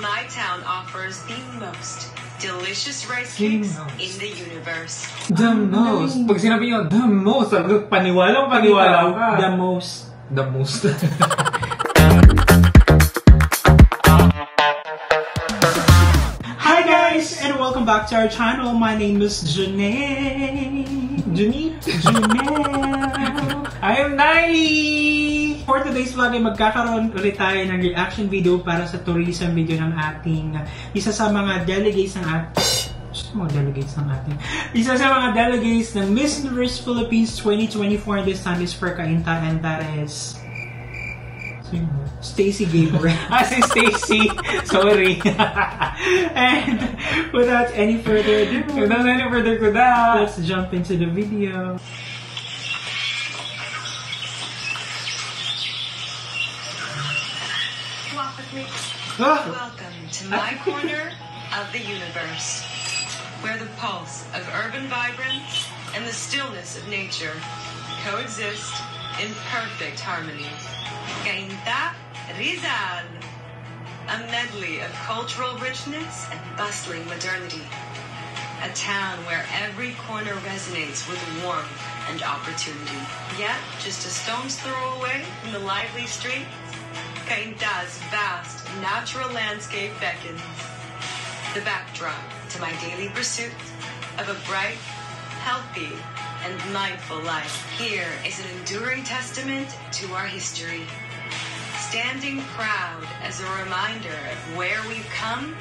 My town offers the most delicious rice cakes in the universe. The most. Pag sinabi nyo, the most, talagang paniwalang paniwala ka. The most. The most. Hi guys, and welcome back to our channel. My name is Janae. Junit. Janelle. I am Niley! For today's vlog ay magkakaroon ulit tayo ng reaction video para sa tourism video ng ating isa sa mga delegates ng ating mga delegates ng ating isa sa mga delegates ng Miss Universe Philippines 2024 this time is for Kainta and that is? Stacy Gabriel. Ah, si Stacy. Sorry. and without any further ado, Without any further that. let's jump into the video. With me. Welcome to my corner of the universe, where the pulse of urban vibrance and the stillness of nature coexist in perfect harmony. Cainta Rizal, a medley of cultural richness and bustling modernity. A town where every corner resonates with warmth and opportunity. Yet, just a stone's throw away from the lively streets, Cainta's vast natural landscape beckons. The backdrop to my daily pursuit of a bright, healthy, and mindful life. Here is an enduring testament to our history, standing proud as a reminder of where we've come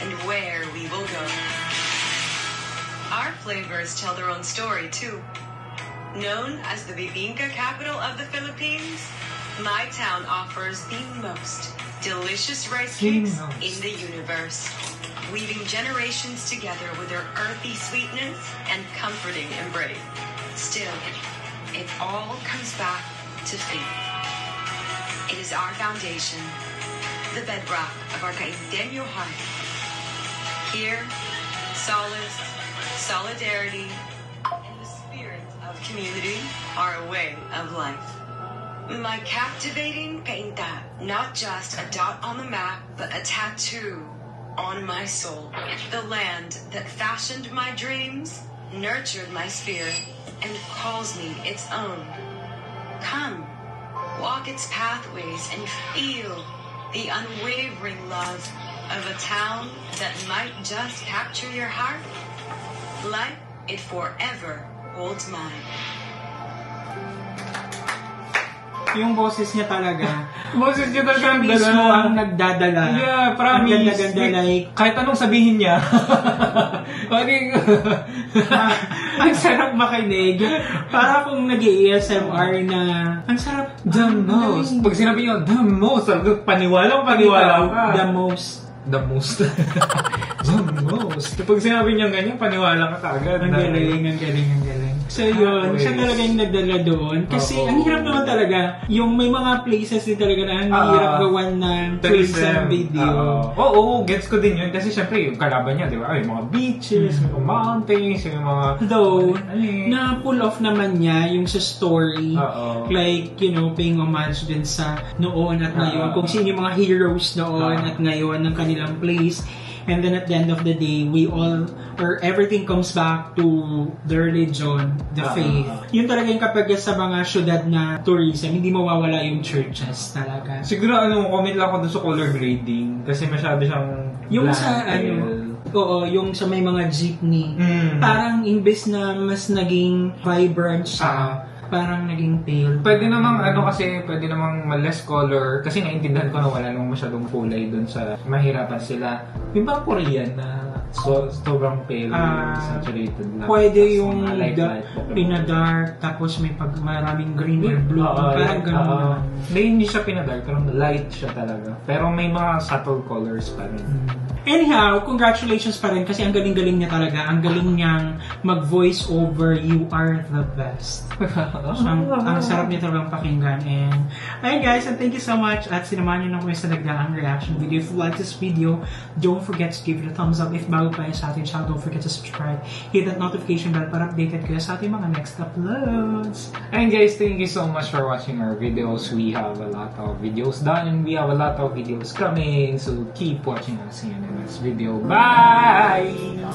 and where we will go. Our flavors tell their own story too. Known as the bibingka capital of the Philippines, my town offers the most delicious rice cakes in the universe, weaving generations together with their earthy sweetness and comforting embrace. Still, it all comes back to faith. It is our foundation, the bedrock of our Cainteño heart. Here, solace, solidarity, and the spirit of community are a way of life. My captivating painta, not just a dot on the map, but a tattoo on my soul. The land that fashioned my dreams, nurtured my spirit, and calls me its own. Come, walk its pathways and feel the unwavering love of a town that might just capture your heart. Like it forever holds mine. Yung boses niya talaga. Boses niya talaga ang Siya mismo dala. ang nagdadala. Yeah, promise. Ang ganda-ganda like, Kahit anong sabihin niya. Paging... ang sarap makinig. Para kung nag ASMR na, ang sarap. the most. Pag sinabi niyo, the most, paniwalang paniwala ka. The most. The most. the most. Pag sinabi niya ganyan, paniwala ka kaagad. Ang galing, ang galing, ang galing. So yun, siya talaga yung nagdala doon. Kasi ang hirap naman talaga. Yung may mga places din talaga na ang Ah, hirap gawan ng tourism video. Oo, oo, oo, gets ko din yun. Kasi syempre, yung kalaban niya, di ba? Ay, mga beaches, Hmm. mga mountains, yung mga... Though, na pull off naman niya yung sa story. Oo. Like, you know, paying homage din sa noon at ngayon. Kung sino yung mga heroes noon Oo. at ngayon ng kanilang place. And then at the end of the day, we all, or everything comes back to the religion, the Oo. faith. Yun talaga yung kapag sa mga syudad na tourism, hindi mawawala yung churches talaga. Siguro, ano, comment lang ako dun sa color grading. Kasi masyado siyang... Yung bland, sa, ano, oo, yung sa may mga jeepney, Mm. parang imbes na mas naging vibrant siya, Ah. Parang naging pale. Pwede namang ano kasi, pwede namang less color. Kasi naintindihan ko na wala namang masyadong kulay dun sa mahirapan sila. Yung parang Korean na so, sobrang pale, Ah, saturated lang. Pwede Tapos yung light, da- pinadark, tapos may pag maraming green or blue, Oo, parang light, ganun. naman. Hindi, hindi siya pinadark, pero light siya talaga. Pero may mga subtle colors pa rin. Hmm. Anyhow, congratulations pa rin kasi ang galing-galing niya talaga. Ang galing niyang mag-voice over You Are the Best. ang, ang sarap niya talagang pakinggan. And, ayun guys, and thank you so much at sinamahan niyo na kami sa nagdaang reaction video. If you like this video, don't forget to give it a thumbs up. If bago pa yun sa ating channel, don't forget to subscribe. Hit that notification bell para updated kayo sa ating mga next uploads. And guys, thank you so much for watching our videos. We have a lot of videos done and we have a lot of videos coming. So keep watching us in the next video. Bye!